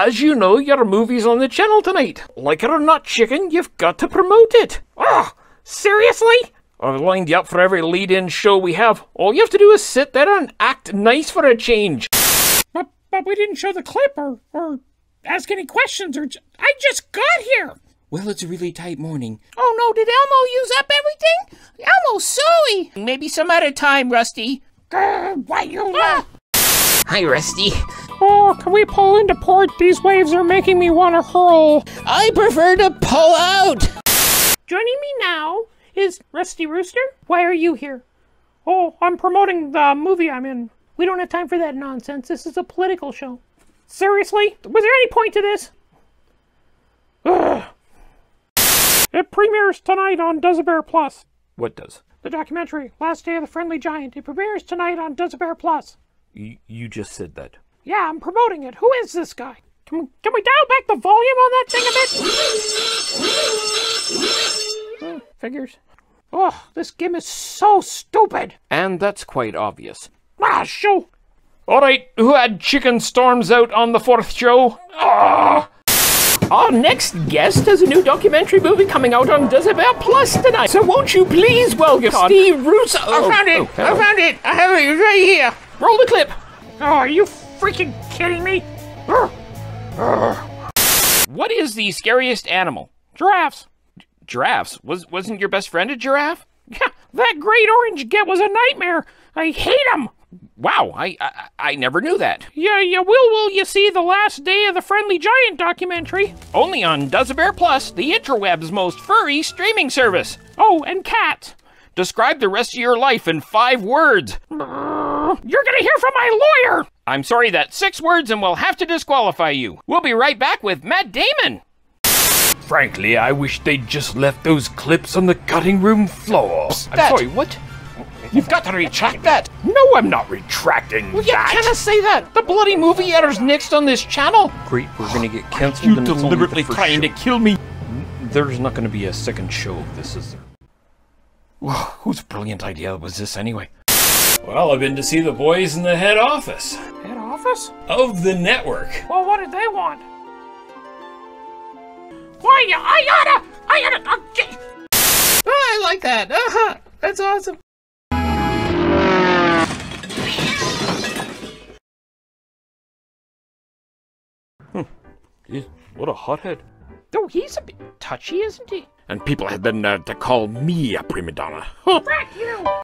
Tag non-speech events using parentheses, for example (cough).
As you know, your movie's on the channel tonight. Like it or not, chicken, you've got to promote it. Oh, seriously? I've lined you up for every lead-in show we have. All you have to do is sit there and act nice for a change. But, but we didn't show the clip or, or ask any questions or... J- I just got here. Well, it's a really tight morning. Oh no, did Elmo use up everything? Elmo's sorry. Maybe some other time, Rusty. Uh, why you... Ah! Hi, Rusty. Oh, can we pull into port? These waves are making me want to hurl. I prefer to pull out. Joining me now is Rusty Rooster. Why are you here? Oh, I'm promoting the movie I'm in. We don't have time for that nonsense. This is a political show. Seriously? Was there any point to this? Ugh. It premieres tonight on Duza Bear Plus. What does? The documentary, Last Day of the Friendly Giant. It premieres tonight on Duza Bear Plus. You, you just said that. Yeah, I'm promoting it. Who is this guy? Can, we- can we dial back the volume on that thing a bit? Hmm, figures. Oh, this game is so stupid. And that's quite obvious. Ah, show. All right, who had chicken storms out on the fourth show? Ah! Our next guest has a new documentary movie coming out on Duza Bear Plus tonight. So won't you please welcome Steve Russo? I found it. Oh, I found it. I have it right here. Roll the clip. Oh, are you freaking kidding me? What is the scariest animal? Giraffes. Giraffes. Was wasn't your best friend a giraffe? (laughs) Yeah, that great orange get was a nightmare. I hate him. Wow, I I, I never knew that. Yeah, you will, will you see the last day of the Friendly Giant documentary? Only on Duza Bear Plus, the interweb's most furry streaming service. Oh, and cats. Describe the rest of your life in five words. (laughs) You're gonna hear from my lawyer. I'm sorry, that's six words and we'll have to disqualify you. We'll be right back with Matt Damon. Frankly, I wish they'd just left those clips on the cutting room floor. I'm that- sorry, what? You've got to retract that. No, I'm not retracting Well, you that. cannot say that. The bloody movie airs next on this channel. Great, we're gonna get (sighs) canceled. You and deliberately the first trying to kill me. There's not gonna be a second show of this, is there? Whoa, (sighs) whose brilliant idea was this anyway? Well, I've been to see the boys in the head office Head office? of the network. Well, what did they want? Why, you- I oughta, I oughta, okay. Oh, I like that. Uh-huh. That's awesome. Jeez, what a hothead. Though he's a bit touchy, isn't he? And people have been nerve to call me a prima donna. Frack you!